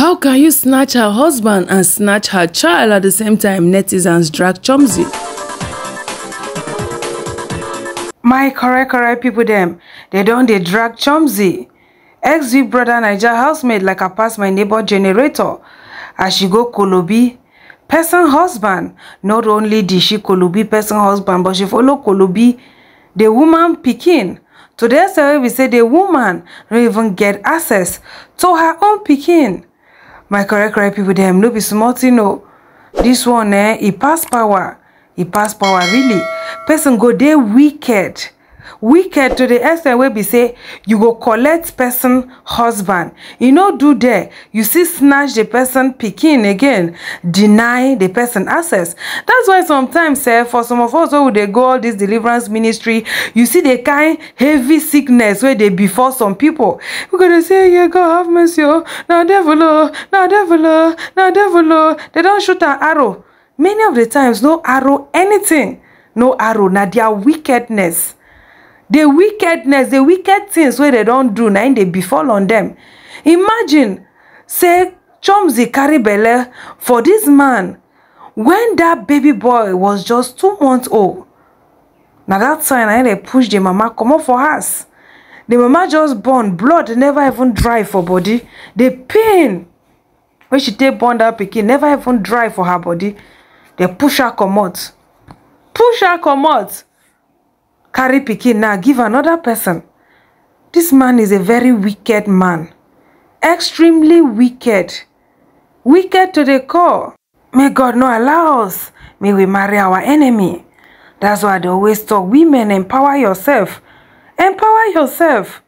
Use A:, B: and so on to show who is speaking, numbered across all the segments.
A: How can you snatch her husband and snatch her child at the same time? Netizens drag Chomzy.
B: my correct correct people them, they don't they drag chomzy ex big brother Naija housemate like i pass my neighbor generator as she go kolobi person husband not only did she kolobi person husband but she follow kolobi the woman picking. to the extent wey say the woman don't even get access to her own pikin my correct correct people dem no be small thing o this one eh e pass power. E pass power really. Person go dey wicked wicked to the extent wey be say you go collect person husband. E no do there. You still snatch the person pikin again deny the person access. That's why sometimes eh for some of us wey we dey go all this deliverance ministry you see the kind heavy sickness wey dey before some people. We go dey say yeah god have mercy o na devil o na devil o na devil o they don shoot am arrow. Many of the times no arrow anything. No arrow. Na their wickedness the wickedness the wicked things wey dem don do na im dey befall on them. Imagine say chomzy carry belle for this man when that baby boy was just two months old. Na that time na im dey push the mama comot for house. The mama just born blood never even dry for body. The pain wey she take born that pikin never even dry for her body. Dem push her comot. Push her comot carry pikin. Now give another person. This man is a very wicked man. Extremely wicked. Wicked to the core. May god no allow us. May we marry our enemy. That's why i dey always talk women empower yourself. Empower yourself.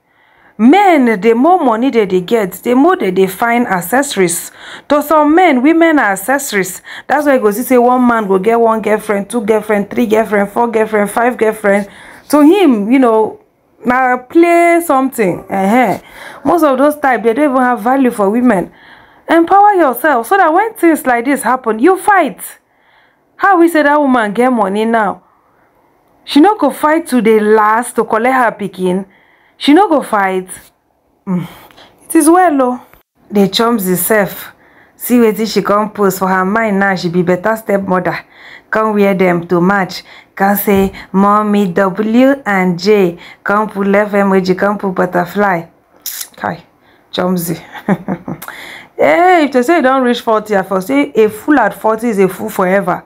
B: Men the more money they dey get the more they dey find accessories. To some men women are accessories. That's why you go see say one man go get one girlfriend two girlfriend three girlfriend four girlfriend five girlfriend to him you know na play something uh-huh. most of those type they don't even have value for women. Empower yourself so that when things like this happen you fight. How we say that woman get money now? She no go fight to the last to collect her pikin. She no go fight. Mm. it is well o the chomzy sef see wetin she come post for her mind now she be better stepmother come wear dem to match. Come say mommy w and j come put left emoji come put butterfly. Kai chomzy hey eh, if they say you don't reach forty i for say a fool at forty is a fool forever.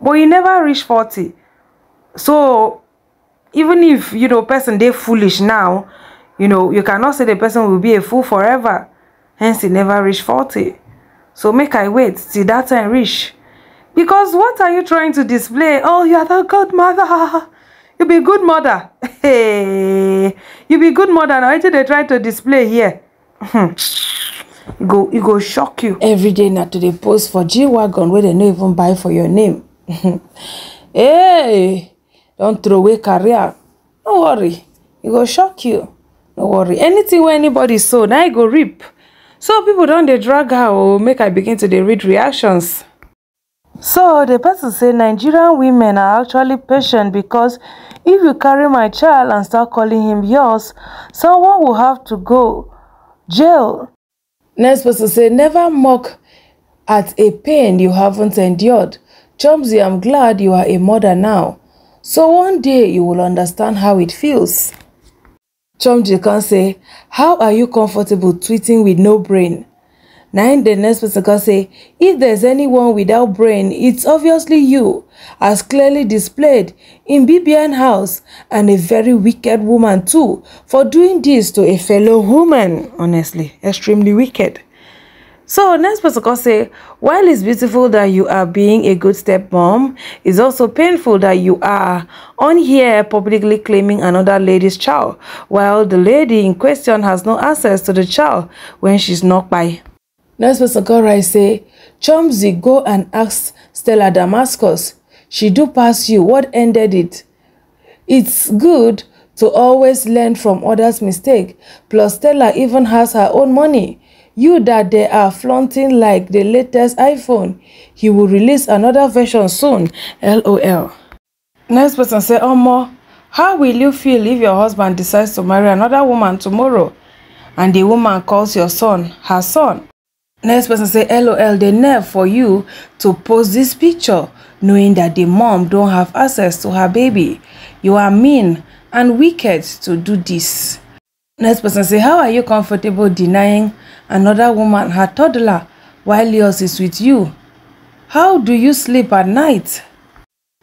B: But you never reach forty. So even if you know person dey foolish now you know you cannot say the person will be a fool forever. Hence he never reach 40 so make i wait till that time reach because what are you trying to display oh you are the good mother you be good mother hey you be good mother na wetin dey try to display here hmm. e go e go shock you
A: Every day now to dey post for G-Wagon wey dem no even buy for your name. hey, don't throw away career. No worry, e go shock you. No worry, anything wey anybody na e go reap. So people don't they drag her or make I begin to dey read reactions. So the person say Nigerian women are actually patient because if you carry my child and start calling him yours, someone will have to go jail. Next person say never mock at a pain you haven't endured. Chomzy, I'm glad you are a mother now. So one day you will understand how it feels. Chomzy can say, how are you comfortable tweeting with no brain? Nine the next person can say, if there's anyone without brain, it's obviously you, as clearly displayed in BBN house and a very wicked woman too for doing this to a fellow woman. Honestly, extremely wicked. So next person say, while it's beautiful that you are being a good stepmom, it's also painful that you are on here publicly claiming another lady's child, while the lady in question has no access to the child when she's not by. Next person can write say, Chomzy, go and ask Stella Damascus. She do pass you. What ended it? It's good to always learn from others' mistake. Plus, Stella even has her own money. You that they are flaunting like the latest iPhone. He will release another version soon. LOL. Next person say, Omo, how will you feel if your husband decides to marry another woman tomorrow and the woman calls your son her son? Next person say, LOL, the nerve for you to post this picture knowing that the mom don't have access to her baby. You are mean and wicked to do this. Next person say, how are you comfortable denying another woman her toddler while yours is with you? How do you sleep at night?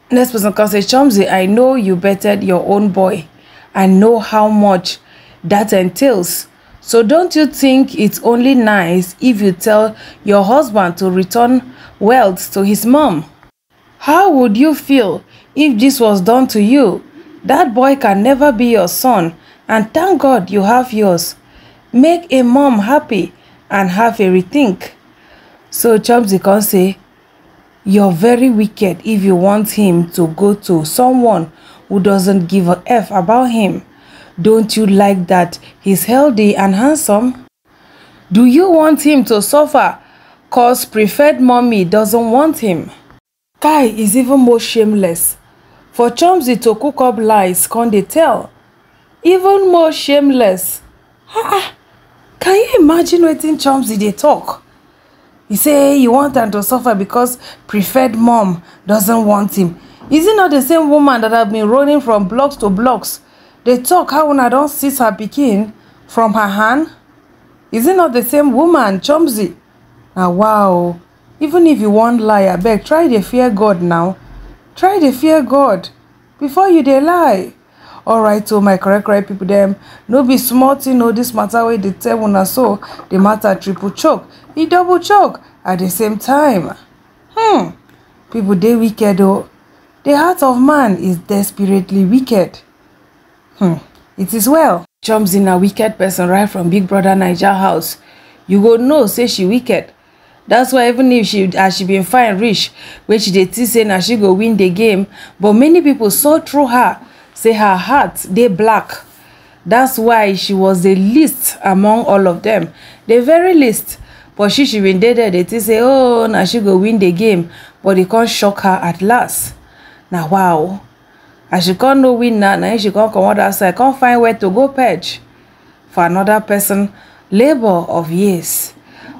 A: Next person can say, Chomzi, I know you bettered your own boy. I know how much that entails. So don't you think it's only nice if you tell your husband to return wealth to his mom? How would you feel if this was done to you? That boy can never be your son and thank God you have yours. Make a mom happy and have a rethink. So Chomzy can say, you're very wicked if you want him to go to someone who doesn't give a F about him. Don't you like that he's healthy and handsome? Do you want him to suffer cause preferred mommy doesn't want him? Kai is even more shameless. For Chomzy to cook up lies, can they tell? Even more shameless. Ah, can you imagine wetin Chomzy they talk? He say you want am to suffer because preferred mom doesn't want him. Is it not the same woman that have been running from blocks to blocks? They talk how una don seize her pikin from her hand? Is it not the same woman, Chomzi? Now wow, even if you wan lie, abeg try dey fear God now. Try dey fear God before you dey lie. alright o my correct correct people dem no be small thing o this matter wey dey tell una so the matter triple choke e double choke at the same time hmm people dey wicked o the heart of man is desperately wicked hmm. It is well. Chomzy na wicked person right from big brother naija house. You go know say she wicked. That's why even if she as she been fine reach wey she dey think say na she go win the game but many people saw through her say her heart dey black. That's why she was the least among all of them. The very least. But she she been dey there dey think say oh na she go win the game. But e come shock her at last. Na wow as she come no win na she come comot outside come find where to go perch for another person. Labour of years.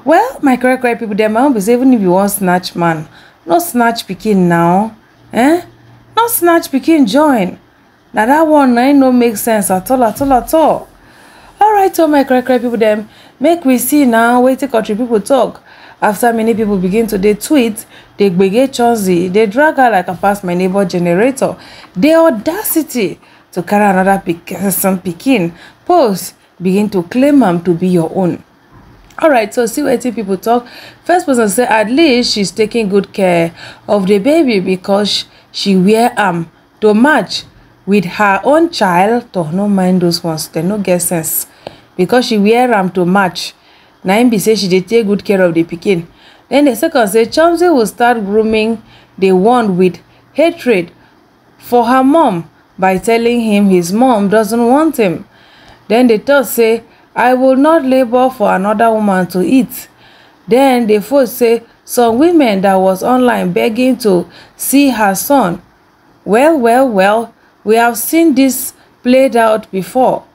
A: Well my correct correct people dem my own be even if you wan snatch man no snatch pikin now eh? No snatch pikin join. Na that one na no make sense at all at all at all alright so my cry-cry people dem make we see now wetin country people talk. After many people begin to dey tweet dey gbege chelsea dey drag her like a pass my neighbor generator. The audacity to carry another person pikin post begin to claim am to be your own. Alright so see wetin people talk. First person say at least she's taking good care of the baby because she wear am to match with her own child. To no mind those ones. Dem no get sense because she wear am to match. Na im say she dey take good care of the pikin. Then the second say chomzy will start grooming the one with hatred for her mom by telling him his mom doesn't want him. Then the third say i will not labour for another woman to eat. Then the fourth say some women that was online begging to see her son. Well well well we have seen this played out before.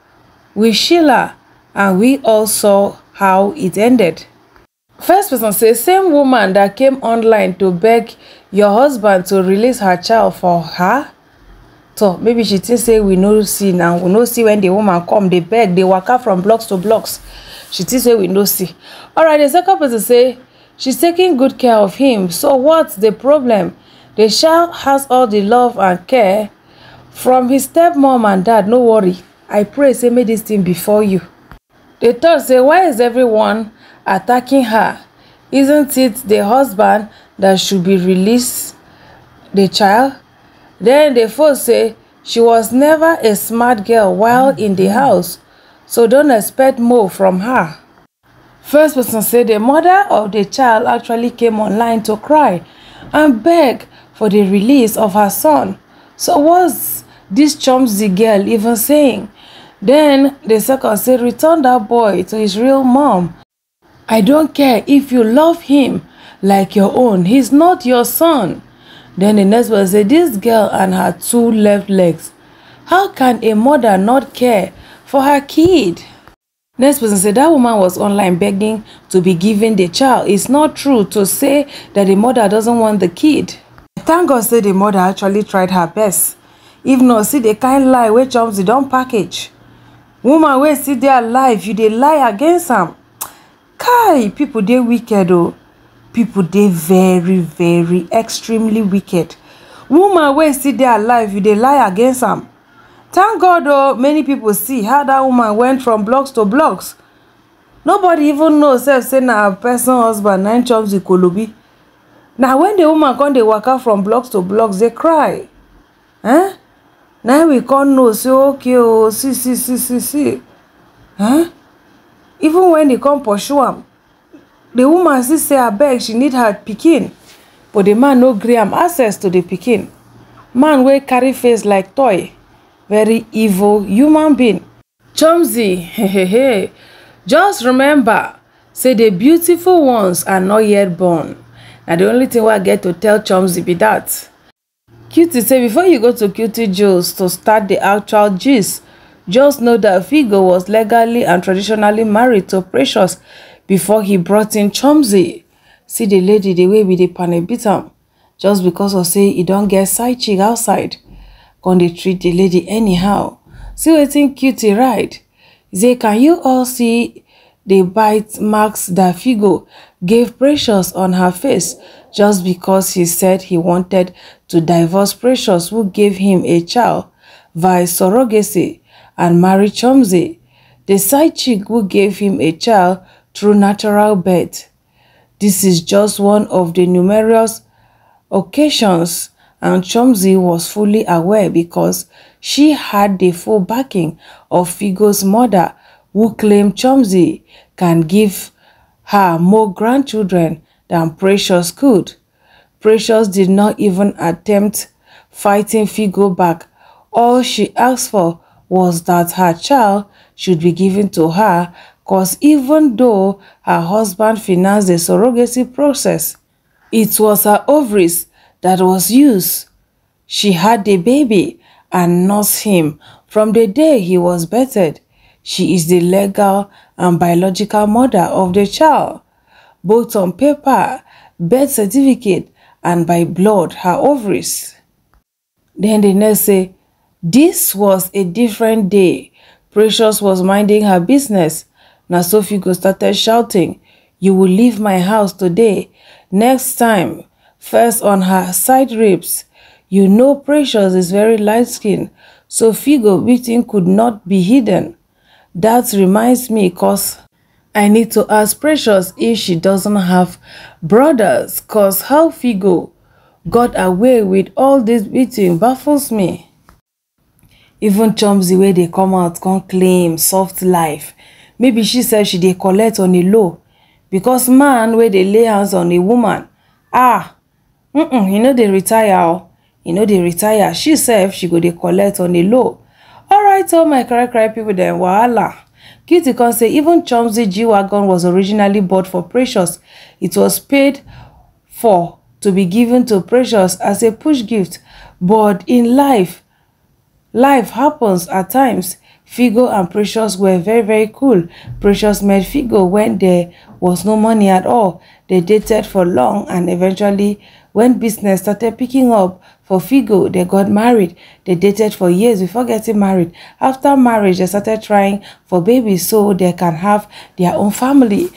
A: With Sheila and we all saw how it ended. First person say same woman that came online to beg your husband to release her child for her. So maybe she think say we no see now, we no see when the woman come, they beg, they waka from blocks to blocks. She think say we no see. Alright, the second person say she's taking good care of him. So what's the problem? The child has all the love and care from his stepmom and dad no worry i pray say make this thing before you the thought say why is everyone attacking her? Isn't it the husband that should be release the child? Then the fourth say she was never a smart girl while in the house so don't expect more from her. First person say the mother of the child actually came online to cry and beg for the release of her son. So what's this Chomzy girl even saying. Then the second said, return that boy to his real mom. I don't care if you love him like your own. He's not your son. Then the next one said, this girl and her two left legs. How can a mother not care for her kid? Next person said that woman was online begging to be given the child. It's not true to say that the mother doesn't want the kid. Thank God say the mother actually tried her best. If not, see the kind lie wey Chomzy don package. Woman wey still dey alive, you dey lie against am. Kai, people dey wicked o. People dey very very extremely wicked. Woman wey still dey alive, you dey lie against am. Thank God oh, many people see how that woman went from blocks to blocks. Nobody even know sef say na her person husband na im Chomzy Kolobi. Na when the woman come dey waka from blocks to blocks dey cry. Eh? Na we come know say okay oh, see see see see see. Eh? Even when they come pursue am, the woman still say abeg she need her pikin. But the man no gree am access to the pikin. Man wey carry face like toy. very evil human being. Chomzy, hey, hey, hey. just remember, say the beautiful ones are not yet born. Now the only thing I get to tell Chomzy be that. Cutie say before you go to Cutie Jules to start the actual gist, just know that Figo was legally and traditionally married to Precious before he brought in Chomzy. See the lady the way we dey panel beat am just because of say he don't get side chick outside. Dey treat the lady anyhow. See wetin cutie write. Say can you all see the bite marks that figo gave precious on her face just because he said he wanted to divorce precious who gave him a child via surrogacy and marry chomzy the side chick who gave him a child through natural birth. This is just one of the numerous occasions and Chomzy was fully aware because she had the full backing of Figo's mother who claimed Chomzy can give her more grandchildren than Precious could. Precious did not even attempt fighting Figo back. All she asked for was that her child should be given to her because even though her husband financed the surrogacy process, it was her ovaries that was used. She had the baby and nursed him from the day he was birthed. She is the legal and biological mother of the child, both on paper, birth certificate, and by blood, her ovaries. Then the nurse say, this was a different day. Precious was minding her business. Now Sophie go started shouting, you will leave my house today. Next time, first on her side ribs. You know Precious is very light-skinned, so Figo beating could not be hidden. That reminds me cause I need to ask Precious if she doesn't have brothers cause how Figo got away with all this beating baffles me. Even chums the way they come out can claim soft life. Maybe she said she dey collect on a low because man wey dey lay hands on a woman ah mm-mm, he no dey retire o he no dey retire she sef she go dey collect on a low alright all oh my cry cry people then, wahala Kitty come say even Chomzy G-Wagon was originally bought for Precious. It was paid for to be given to Precious as a push gift. But in life, life happens at times. Figo and Precious were very, very cool. Precious met Figo when there was no money at all. They dated for long and eventually when business started picking up for Figo, they got married. They dated for years before getting married. After marriage, they started trying for babies so they can have their own family.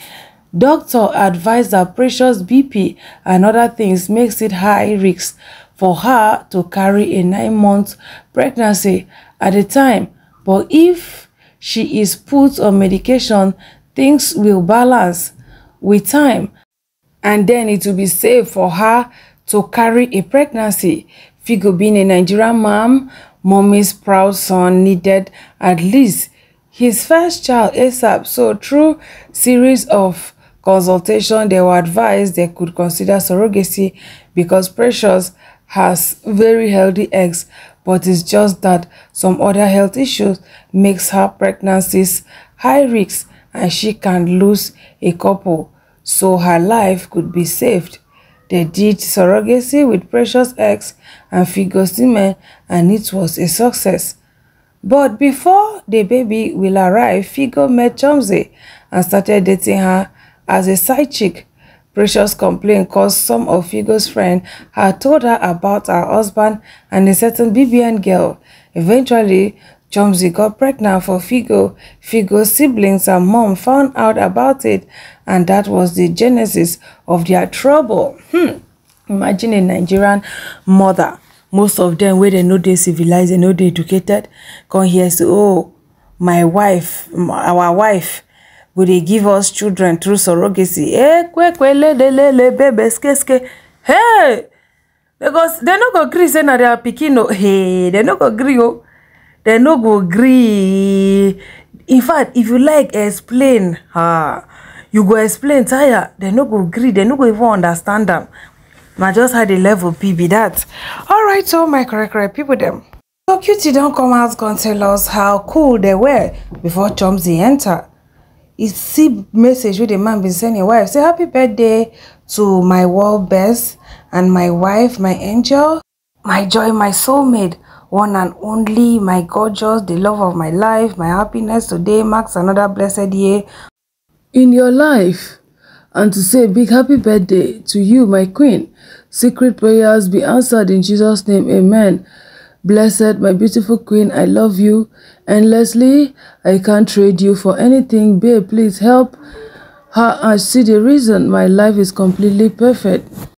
A: Doctor advised that Precious BP and other things makes it high risk for her to carry a nine-month pregnancy at a time. But if she is put on medication, things will balance with time and then it will be safe for her to carry a pregnancy. Figo being a Nigerian mom, mommy's proud son needed at least his first child ASAP. So through series of consultation, they were advised they could consider surrogacy because Precious has very healthy eggs, but it's just that some other health issues makes her pregnancies high risk and she can lose a couple so her life could be saved. They did surrogacy with Precious X and Figo Semen and it was a success. But before the baby will arrive, Figo met Chomzi and started dating her as a side chick. Precious complained cause some of Figo's friends had told her about her husband and a certain BBN girl. Eventually, Chomzi got pregnant for Figo. Figo's siblings and mom found out about it and that was the genesis of their trouble. Hmm. Imagine a Nigerian mother most of them wey dem no dey civilized dem no dey educated come hear say oh my wife our wife go dey give us children through surrogacy ekwekweledele bebeske hey because dem no go gree say na their pikin o hey dem no go gree o dem no go gree. In fact if you like explain ah you go explain tire dem no go gree dem no go even understand am. Na just how the level be be that. Alright so my correct correct people them. so cutie don't come out come tell us how cool they were before chomzy enter. You see message with the man been sending wife say happy birthday to my world best and my wife my angel my joy my soulmate one and only my gorgeous the love of my life my happiness today marks another blessed year
B: in your life and to say big happy birthday to you, my queen. Secret prayers be answered in Jesus' name. Amen. Blessed, my beautiful queen, I love you. And Leslie, I can't trade you for anything. Babe, please help her and see the reason my life is completely perfect.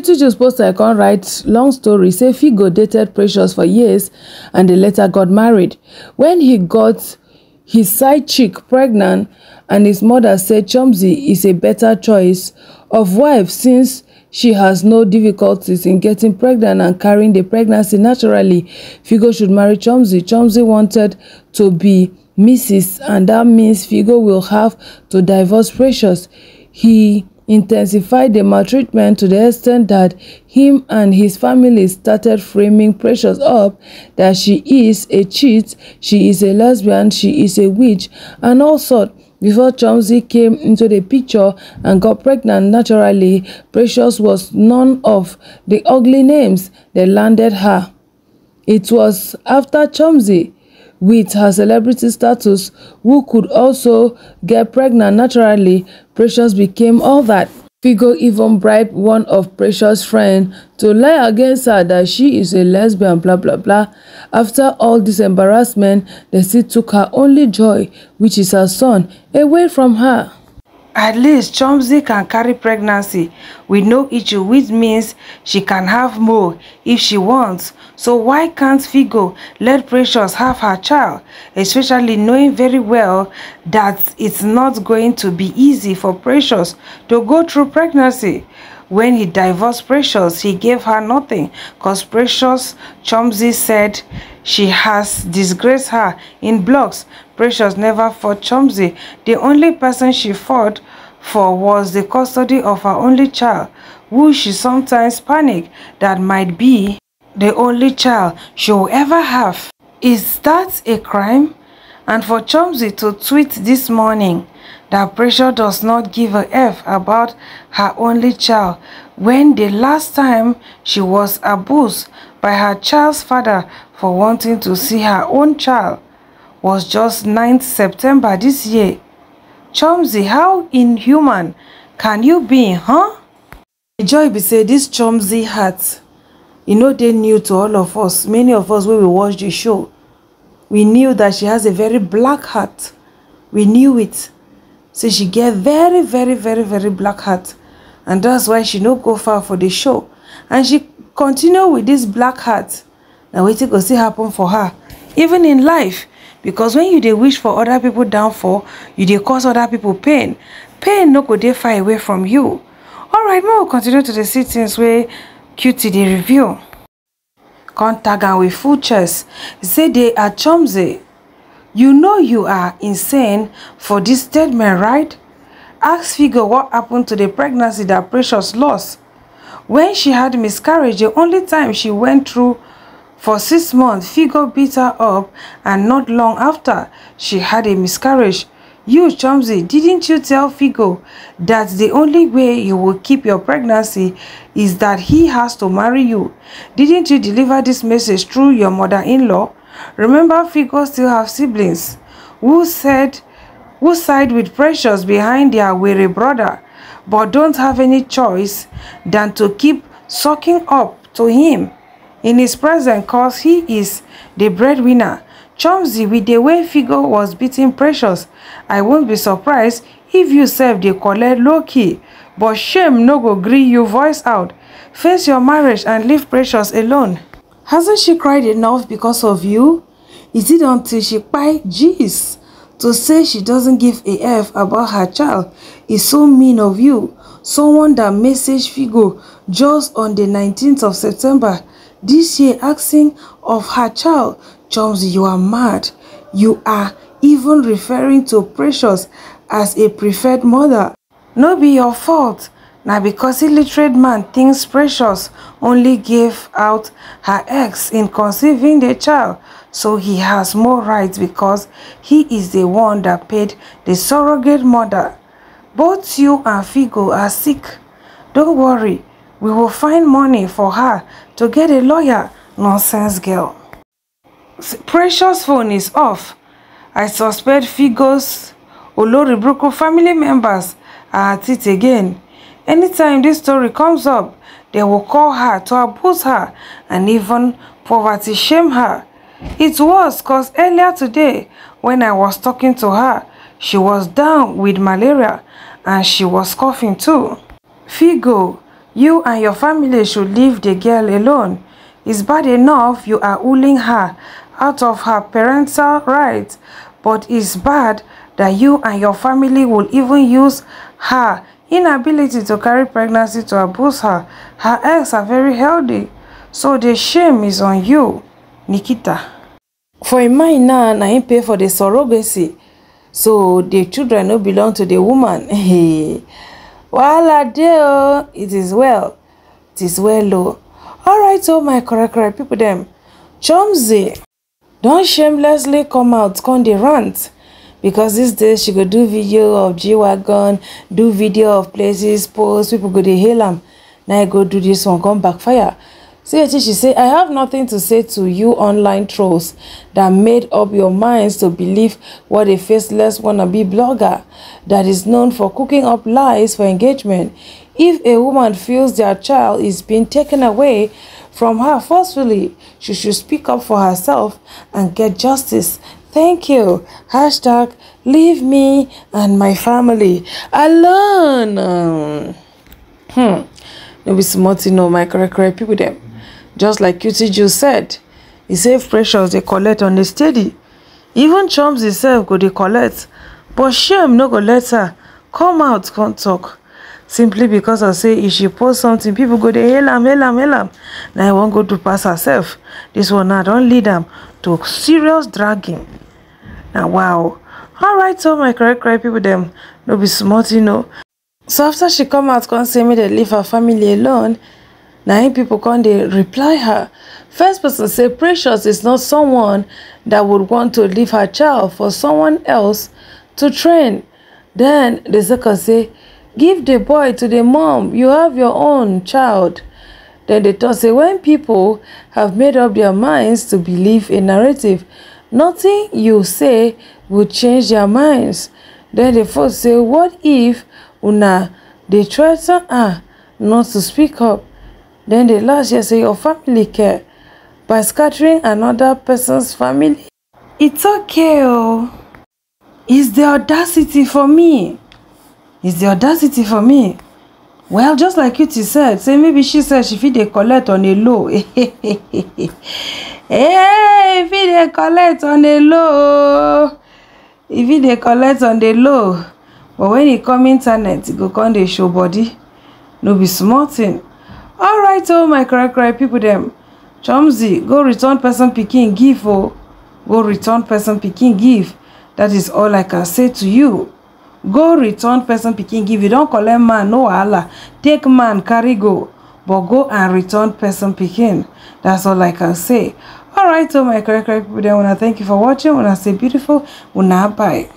B: Just post I can't write long story. Say Figo dated Precious for years and they later got married. When he got his side chick pregnant and his mother said Chomzy is a better choice of wife since she has no difficulties in getting pregnant and carrying the pregnancy naturally. Figo should marry Chomzy. Chomzy wanted to be Mrs. and that means Figo will have to divorce Precious. He intensified the maltreatment to the extent that him and his family started framing Precious up that she is a cheat, she is a lesbian, she is a witch, and all sorts. Before Chomzy came into the picture and got pregnant naturally, Precious was none of the ugly names that landed her. It was after Chomzy with her celebrity status who could also get pregnant naturally, Precious became all that. Figo even bribed one of Precious' friends to lie against her that she is a lesbian blah blah blah. After all this embarrassment, they still took her only joy, which is her son, away from her.
A: At least Chomzy can carry pregnancy with no issue which means she can have more if she wants. So why can't Figo let Precious have her child? Especially knowing very well that it's not going to be easy for Precious to go through pregnancy. When he divorced Precious, he gave her nothing because Precious, Chomzy said she has disgraced her in blogs. Precious never fought Chomzy. The only person she fought for was the custody of her only child, who she sometimes panicked that might be the only child she will ever have. Is that a crime? And for Chomzy to tweet this morning that Precious does not give a F about her only child when the last time she was abused by her child's father for wanting to see her own child was just 9th September this year Chomzy, how inhuman can you be, huh? Joy be say this Chomzy hat, you know they new to all of us. Many of us when we watch the show, we knew that she has a very black hat. We knew it. So she get very, very, very, very black hat. And that's why she no go far for the show. And she continue with this black hat. Now waiting go see happen for her. Even in life, because when you dey wish for other people downfall you dey cause other people pain. Pain no go dey far away from you. Alright make we continue to dey see things wey cutie dey review come tag am with full chest. Say Chomzy you know you are insane for this statement right? Ask Figo what happened to the pregnancy that precious lost when she had miscarriage the only time she went through for six months, Figo beat her up and not long after, she had a miscarriage. You, Chomzy, didn't you tell Figo that the only way you will keep your pregnancy is that he has to marry you? Didn't you deliver this message through your mother-in-law?
B: Remember, Figo still have siblings who said who side with pressures behind their weary brother, but don't have any choice than to keep sucking up to him in his presence cause he is the breadwinner. Chomzy, with the way Figo was beating Precious, I won't be surprised if you serve the collect low-key, but shame no go gree you voice out. Face your marriage and leave Precious alone. Hasn't she cried enough because of you? Is it until she buy G's to say she doesn't give a F about her child is so mean of you? Someone that messaged Figo just on the 19th of September this year asking of her child, Chomzy, you are mad. You are even referring to Precious as a preferred mother. No be your fault. Now because illiterate man thinks Precious only gave out her ex in conceiving the child, so he has more rights because he is the one that paid the surrogate mother. Both you and Figo are sick. Don't worry, we will find money for her to get a lawyer. Nonsense girl. Precious phone is off. I suspect Figo's Oloribruko family members are at it again. Anytime this story comes up, they will call her to abuse her and even poverty shame her. It was cause earlier today when I was talking to her, she was down with malaria and she was coughing too. Figo, you and your family should leave the girl alone. It's bad enough you are ruling her out of her parental rights, but it's bad that you and your family will even use her inability to carry pregnancy to abuse her. Her eggs are very healthy, so the shame is on you, Nikita. For a mind now, na him pay for the surrogacy, so the children no belong to the woman. Wahala dey oh, it is well, it is well oh. Alright oh my correct correct people dem, Chomzy don shamelessly come out come dey rant. Because these days she go do video of g-wagon do video of places post people go dey hail am. Na e go do this one come backfire she say i have nothing to say to you online trolls that made up your minds to believe what a faceless wannabe blogger that is known for cooking up lies for engagement if a woman feels their child is being taken away from her forcefully she should speak up for herself and get justice Thank you. Hashtag leave me and my family alone. Hmm. No be smart to know my correct correct people them. Just like Joe said, he say precious they collect on the steady. Even Chums himself go they collect, but shame no go let her come out come talk. Simply because I say if she post something, people go dey hail am, hail am, hail am. Now I won't go to pass herself. This one now don't lead them to serious dragging. Now wow. Alright, so my correct correct people them no be smart, you know. So after she come out come say me they leave her family alone, na im pipo come dey reply her. First person say precious is not someone that would want to leave her child for someone else to train. Then the second say give the boy to the mom. You have your own child. Then the third say when people have made up their minds to believe a narrative nothing you say will change their minds. Then the fourth say what if una dey threaten her not to speak up then the last year say your family care by scattering another person's family. It's okay oh. It's the audacity for me. It's the audacity for me. Well, just like Cutie said, say maybe she said she fit dey collect on a low. hey, fit dey collect on a low. If fit dey collect on the low. But when e come internet, go come dey show body. No be small thing. Alright oh my correct correct people dem. Chomzy go return person pikin give oh. Go return person pikin give. That is all i can say to you. Go return person pikin give. You don collect man no wahala. Take man carry go. But go and return person pikin. That's all i can say. Alright oh my correct correct people dem. Una thank you for watching. Una stay beautiful. Una bye